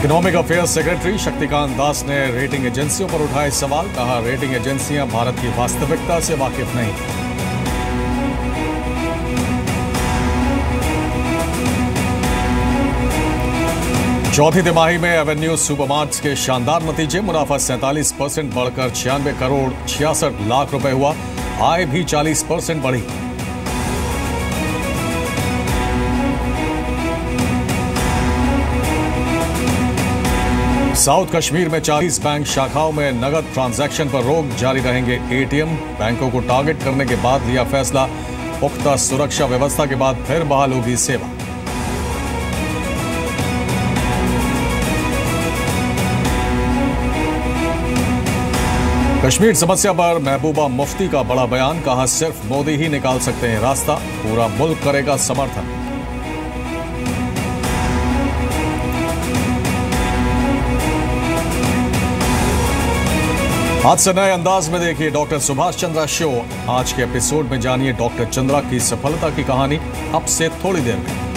Economic affairs secretary Shaktikanta Das ने rating एजेंसियों पर उठाए सवाल, कहा रेटिंग एजेंसियाँ भारत की वास्तविकता से वाकिफ नहीं। चौथी तिमाही में एवेन्यू सुपरमार्ट्स के शानदार नतीजे, मुनाफा सैंतालीस परसेंट बढ़कर छियानवे करोड़ छियासठ लाख रुपए हुआ, आय भी 40 परसेंट बढ़ी। साउथ कश्मीर में 40 बैंक शाखाओं में नगद ट्रांजैक्शन पर रोक जारी रहेंगे। एटीएम, बैंकों को टारगेट करने के बाद लिया फैसला। पुख्ता सुरक्षा व्यवस्था के बाद फिर बहाल होगी सेवा। कश्मीर समस्या पर महबूबा मुफ्ती का बड़ा बयान, कहा सिर्फ़ मोदी ही निकाल सकते हैं रास्ता, पूरा मुल्क करेगा समर्थन। आज से नए अंदाज में देखिए डॉक्टर सुभाष चंद्रा शो। आज के एपिसोड में जानिए डॉक्टर चंद्रा की सफलता की कहानी। अब से थोड़ी देर में।